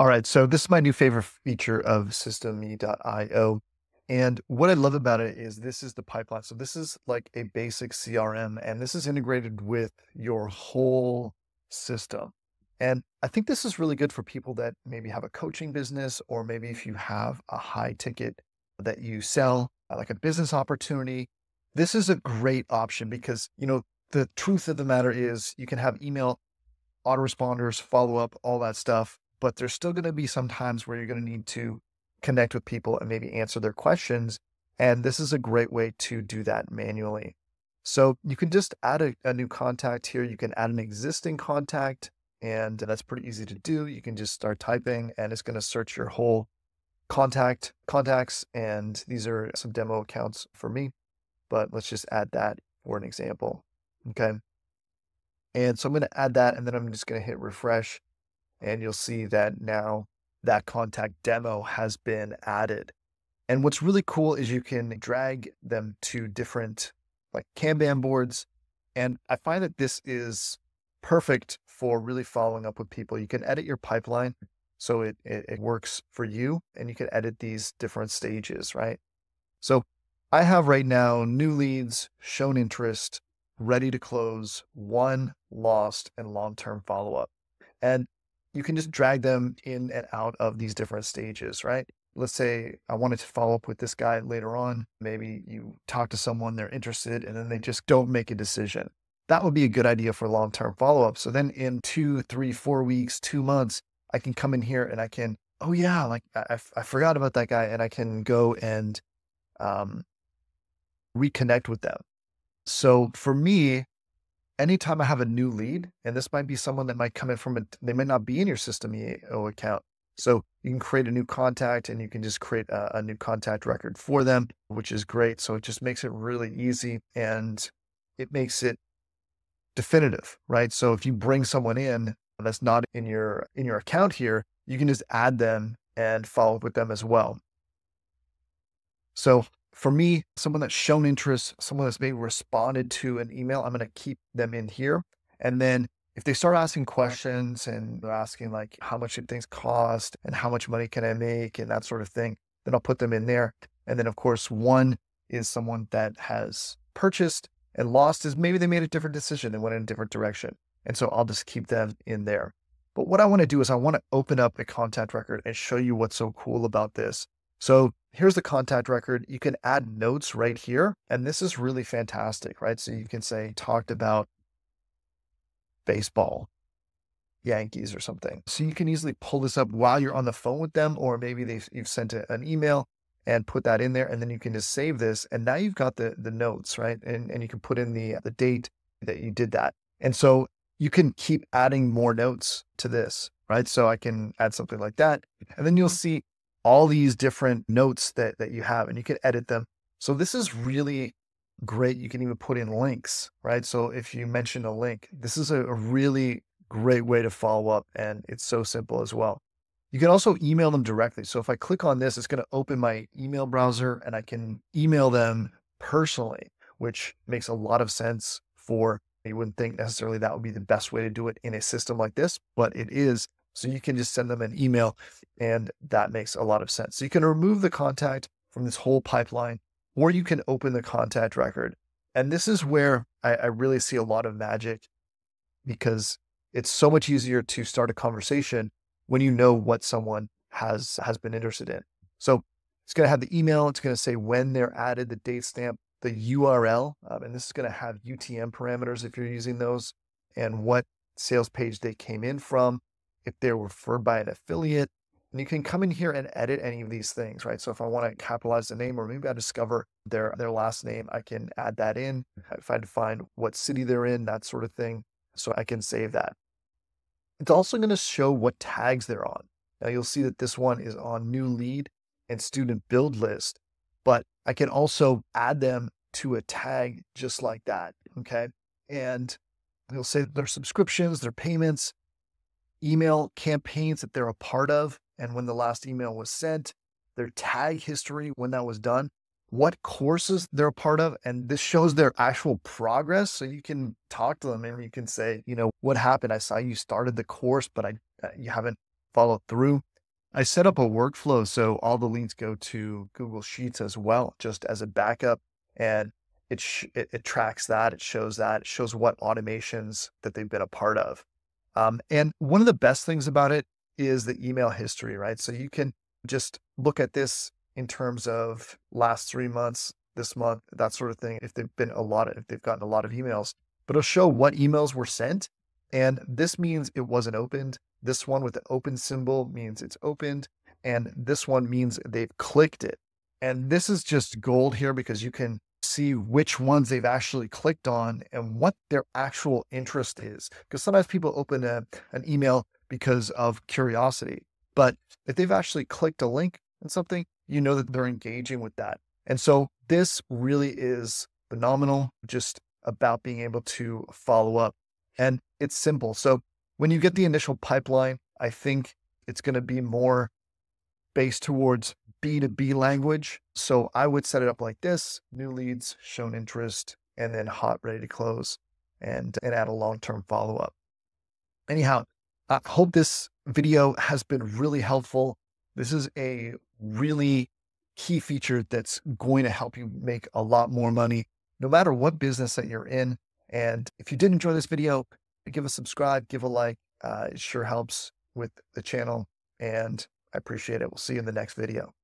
All right. So this is my new favorite feature of systeme.io. And what I love about it is this is the pipeline. So this is like a basic CRM and this is integrated with your whole system. And I think this is really good for people that maybe have a coaching business, or maybe if you have a high ticket that you sell, uh, like a business opportunity. This is a great option because, you know, the truth of the matter is you can have email autoresponders, follow up, all that stuff, but there's still going to be some times where you're going to need to connect with people and maybe answer their questions. And this is a great way to do that manually. So you can just add a, a new contact here. You can add an existing contact and that's pretty easy to do. You can just start typing and it's going to search your whole contact contacts. And these are some demo accounts for me, but let's just add that for an example. Okay. And so I'm going to add that and then I'm just going to hit refresh and you'll see that now that contact demo has been added. And what's really cool is you can drag them to different like Kanban boards. And I find that this is perfect for really following up with people. You can edit your pipeline so it, it, it works for you and you can edit these different stages, right? So I have right now new leads, shown interest, ready to close, won lost, and long term follow up. And you can just drag them in and out of these different stages, right? Let's say I wanted to follow up with this guy later on. Maybe you talk to someone, they're interested, and then they just don't make a decision that would be a good idea for long term follow up. So then in two, three, four weeks, two months, I can come in here and I can, oh yeah, like I, I forgot about that guy and I can go and um, reconnect with them. So for me, anytime I have a new lead, and this might be someone that might come in from a, they might not be in your Systeme.io eh, oh, account. So you can create a new contact and you can just create a, a new contact record for them, which is great. So it just makes it really easy and it makes it definitive, right? So if you bring someone in that's not in your in your account here, you can just add them and follow up with them as well. So for me, someone that's shown interest, someone that's maybe responded to an email, I'm going to keep them in here. And then if they start asking questions and they're asking like how much should things cost and how much money can I make and that sort of thing, then I'll put them in there. And then of course, won is someone that has purchased and lost is maybe they made a different decision and went in a different direction. And so I'll just keep them in there. But what I want to do is I want to open up a contact record and show you what's so cool about this. So here's the contact record. You can add notes right here. And this is really fantastic, right? So you can say, talked about baseball, Yankees or something. So you can easily pull this up while you're on the phone with them, or maybe they've, you've sent a, an email and put that in there. And then you can just save this. And now you've got the, the notes, right? And, and you can put in the, the date that you did that. And so you can keep adding more notes to this, right? So I can add something like that. And then you'll mm-hmm. see all these different notes that, that you have and you can edit them. So this is really great. You can even put in links, right? So if you mention a link, this is a, a really great way to follow up and it's so simple as well. You can also email them directly. So if I click on this, it's going to open my email browser and I can email them personally, which makes a lot of sense for you wouldn't think necessarily that would be the best way to do it in a system like this, but it is. So you can just send them an email and that makes a lot of sense. So you can remove the contact from this whole pipeline or you can open the contact record. And this is where I, I really see a lot of magic because it's so much easier to start a conversation when you know what someone has has been interested in. So it's going to have the email. It's going to say when they're added, the date stamp, the URL, um, and this is going to have UTM parameters if you're using those, and what sales page they came in from, if they're referred by an affiliate. And you can come in here and edit any of these things, right? So if I want to capitalize the name, or maybe I discover their their last name, I can add that in. If I define what city they're in, that sort of thing, so I can save that. It's also going to show what tags they're on. Now you'll see that this one is on new lead and student build list, but I can also add them to a tag just like that. Okay. And you'll say their subscriptions, their payments, email campaigns that they're a part of, and when the last email was sent, their tag history when that was done what courses they're a part of. And this shows their actual progress. So you can talk to them and you can say, you know, what happened? I saw you started the course, but I, uh, you haven't followed through. I set up a workflow so all the links go to Google Sheets as well, just as a backup. And it, sh- it, it tracks that, it shows that, it shows what automations that they've been a part of. Um, and one of the best things about it is the email history, right? So you can just look at this in terms of last three months, this month, that sort of thing. If they've been a lot of, if they've gotten a lot of emails, but it'll show what emails were sent. And this means it wasn't opened. This one with the open symbol means it's opened. And this one means they've clicked it. And this is just gold here because you can see which ones they've actually clicked on and what their actual interest is. Because sometimes people open a, an email because of curiosity. But if they've actually clicked a link and something, you know that they're engaging with that. And so this really is phenomenal, just about being able to follow up. And it's simple. So when you get the initial pipeline, I think it's going to be more based towards B2B language. So I would set it up like this new leads, shown interest, and then hot, ready to close, and, and add a long term follow up. Anyhow, I hope this video has been really helpful. This is a really key feature that's going to help you make a lot more money, no matter what business that you're in. And if you did enjoy this video, give a subscribe, give a like. Uh, it sure helps with the channel. And I appreciate it. We'll see you in the next video.